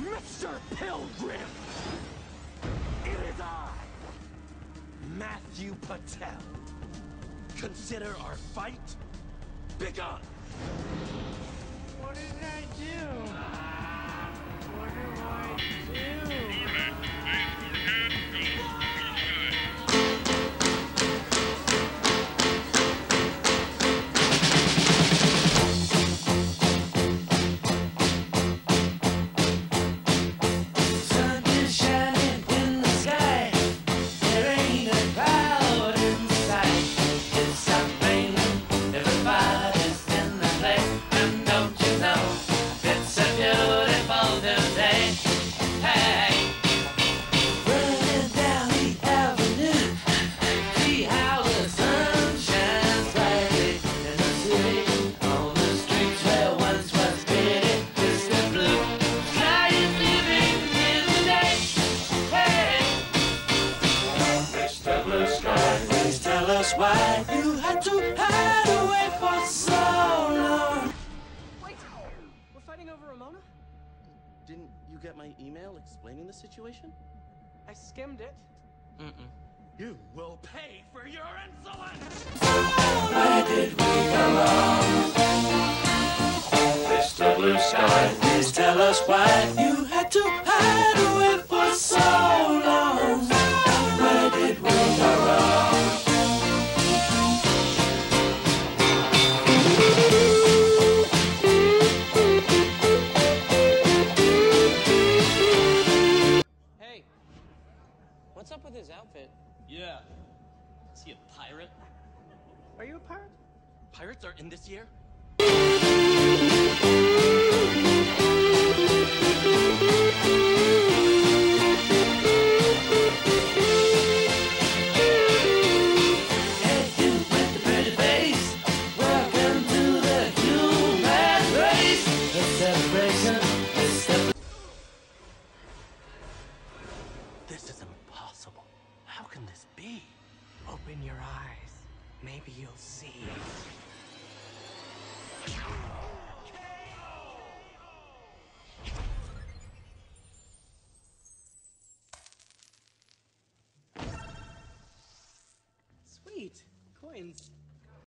Mr. Pilgrim! It is I, Matthew Patel. Consider our fight begun! What did I do? What do I do? Please us why you had to hide away for so long. Wait! We're fighting over Ramona? Didn't you get my email explaining the situation? I skimmed it. You will pay for your insolence! Where did we go wrong? Mr. Blue Sky, please tell us why you what's up with his outfit? Yeah. Is he a pirate? Are you a pirate? Pirates are in this year? Open your eyes. Maybe you'll see. Sweet. Coins.